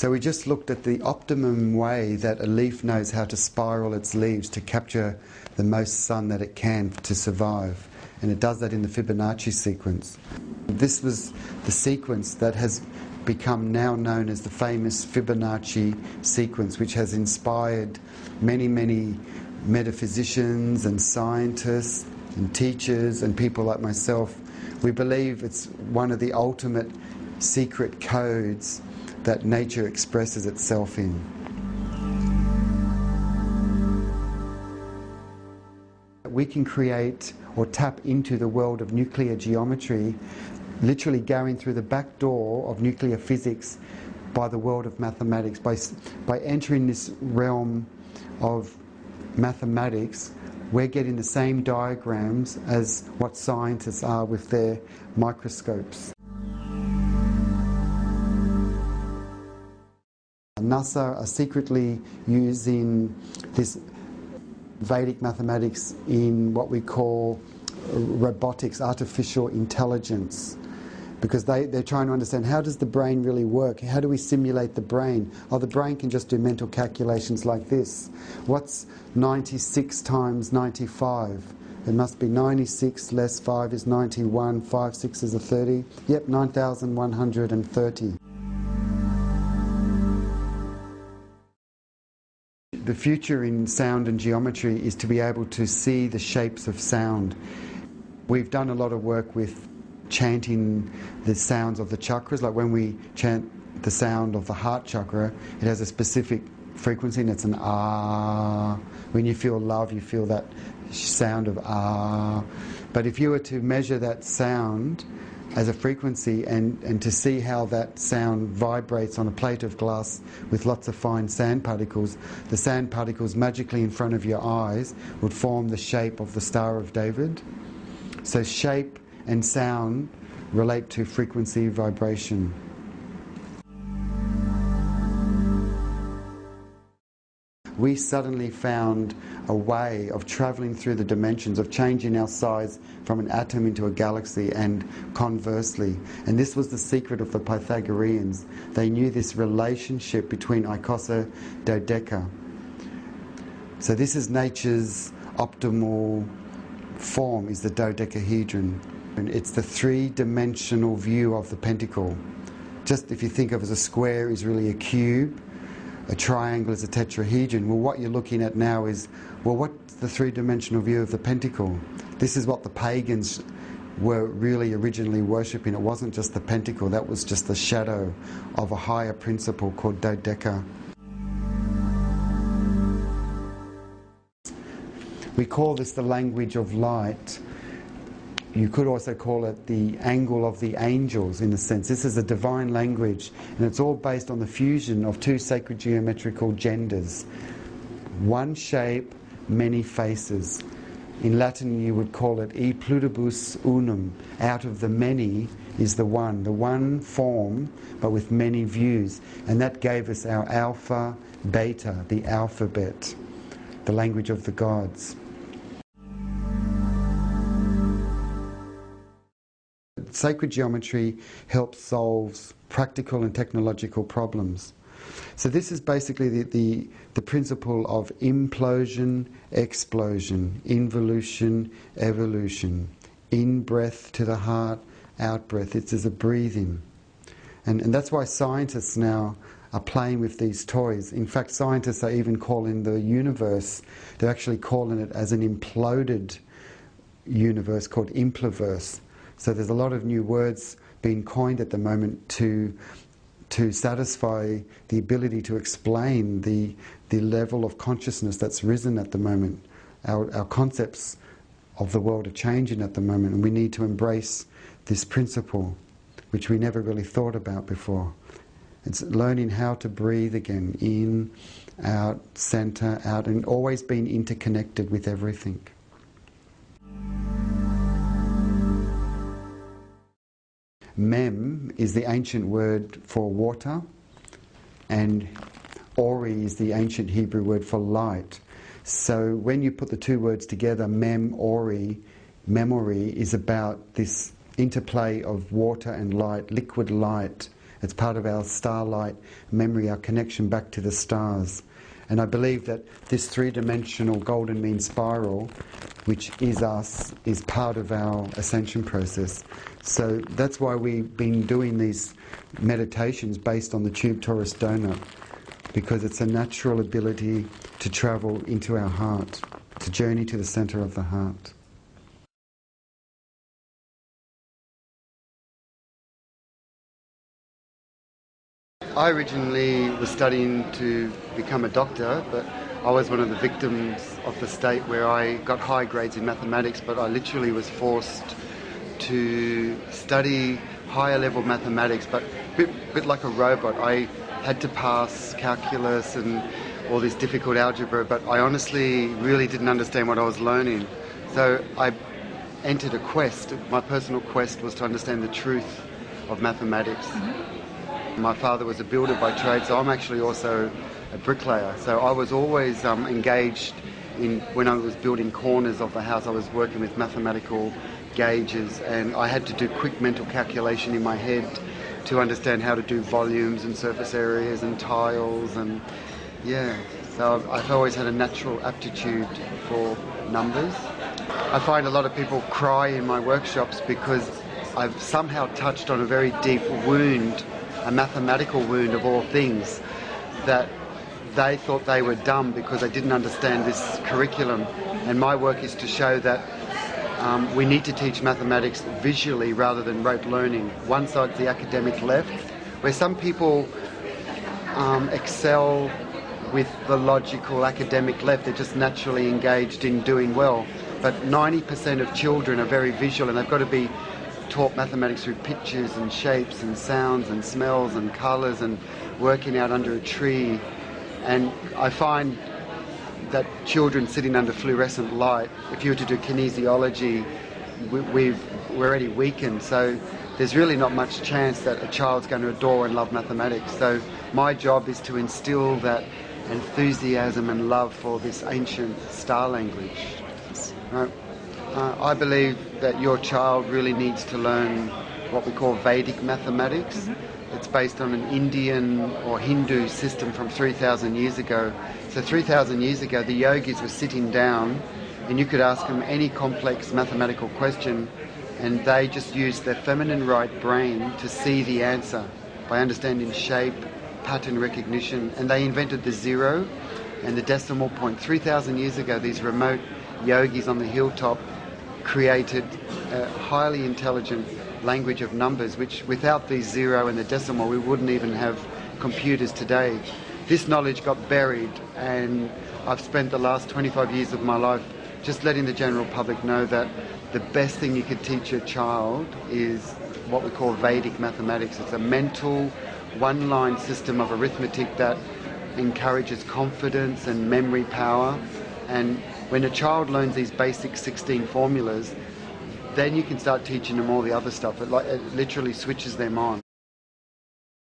So we just looked at the optimum way that a leaf knows how to spiral its leaves to capture the most sun that it can to survive. And it does that in the Fibonacci sequence. This was the sequence that has become now known as the famous Fibonacci sequence, which has inspired many, many metaphysicians and scientists and teachers and people like myself. We believe it's one of the ultimate secret codes that nature expresses itself in. We can create or tap into the world of nuclear geometry, literally going through the back door of nuclear physics by the world of mathematics. By, by entering this realm of mathematics, we're getting the same diagrams as what scientists are with their microscopes. NASA are secretly using this Vedic mathematics in what we call robotics, artificial intelligence. Because they, they're trying to understand how does the brain really work? How do we simulate the brain? Oh, the brain can just do mental calculations like this. What's 96 times 95? It must be 96 less 5 is 91, 5, 6 is a 30. Yep, 9,130. The future in sound and geometry is to be able to see the shapes of sound. We've done a lot of work with chanting the sounds of the chakras, like when we chant the sound of the heart chakra, it has a specific frequency and it's an ah. When you feel love, you feel that sound of ah. But if you were to measure that sound as a frequency and, and to see how that sound vibrates on a plate of glass with lots of fine sand particles, the sand particles magically in front of your eyes would form the shape of the Star of David. So, shape and sound relate to frequency vibration. We suddenly found a way of traveling through the dimensions, of changing our size from an atom into a galaxy and conversely. And this was the secret of the Pythagoreans. They knew this relationship between icosa dodeca. So this is nature's optimal form is the dodecahedron. And it's the three-dimensional view of the pentacle. Just if you think of as a square is really a cube, a triangle is a tetrahedron. Well, what you're looking at now is, well, what's the three dimensional view of the pentacle? This is what the pagans were really originally worshipping. It wasn't just the pentacle, that was just the shadow of a higher principle called dodeca. We call this the language of light you could also call it the angle of the angels in a sense. This is a divine language, and it's all based on the fusion of two sacred geometrical genders. One shape, many faces. In Latin, you would call it e pluribus unum. Out of the many is the one, the one form, but with many views. And that gave us our alpha, beta, the alphabet, the language of the gods. Sacred geometry helps solve practical and technological problems. So this is basically the, the, the, principle of implosion, explosion, involution, evolution. In breath to the heart, out breath. It's as a breathing. And, and that's why scientists now are playing with these toys. In fact, scientists are even calling the universe, they're actually calling it as an imploded universe called Impliverse. So there's a lot of new words being coined at the moment to to satisfy the ability to explain the the level of consciousness that's risen at the moment. Our, our concepts of the world are changing at the moment, and we need to embrace this principle, which we never really thought about before. It's learning how to breathe again, in, out, center, out, and always being interconnected with everything. Mem is the ancient word for water, and Ori is the ancient Hebrew word for light. So when you put the two words together, Mem, Ori, memory is about this interplay of water and light, liquid light, It's part of our starlight memory, our connection back to the stars. And I believe that this three dimensional golden mean spiral, which is us, is part of our ascension process. So that's why we've been doing these meditations based on the tube torus donut, because it's a natural ability to travel into our heart, to journey to the center of the heart. I originally was studying to become a doctor, but I was one of the victims of the state where I got high grades in mathematics, but I literally was forced to study higher level mathematics, but a bit, bit like a robot. I had to pass calculus and all this difficult algebra, but I honestly really didn't understand what I was learning. So I entered a quest. My personal quest was to understand the truth of mathematics. Mm-hmm. My father was a builder by trade, so I'm actually also a bricklayer. So I was always um, engaged in when I was building corners of the house. I was working with mathematical gauges, and I had to do quick mental calculation in my head to understand how to do volumes and surface areas and tiles and yeah. So I've, I've always had a natural aptitude for numbers. I find a lot of people cry in my workshops because I've somehow touched on a very deep wound a mathematical wound of all things that they thought they were dumb because they didn't understand this curriculum. And my work is to show that um, we need to teach mathematics visually rather than rote learning. One side's the academic left, where some people um, excel with the logical academic left, they're just naturally engaged in doing well. But 90% of children are very visual and they've got to be taught mathematics through pictures and shapes and sounds and smells and colours and working out under a tree. And I find that children sitting under fluorescent light, if you were to do kinesiology, we, we've, we're already weakened. So there's really not much chance that a child's going to adore and love mathematics. So my job is to instill that enthusiasm and love for this ancient star language. Right? Uh, I believe that your child really needs to learn what we call Vedic mathematics. Mm-hmm. It's based on an Indian or Hindu system from 3,000 years ago. So 3,000 years ago, the yogis were sitting down and you could ask them any complex mathematical question and they just used their feminine right brain to see the answer by understanding shape, pattern recognition, and they invented the zero and the decimal point. 3,000 years ago, these remote yogis on the hilltop created a highly intelligent language of numbers, which without the zero and the decimal, we wouldn't even have computers today. This knowledge got buried, and I've spent the last 25 years of my life just letting the general public know that the best thing you could teach your child is what we call Vedic mathematics. It's a mental, one line system of arithmetic that encourages confidence and memory power and when a child learns these basic 16 formulas, then you can start teaching them all the other stuff. It, like, it literally switches them on.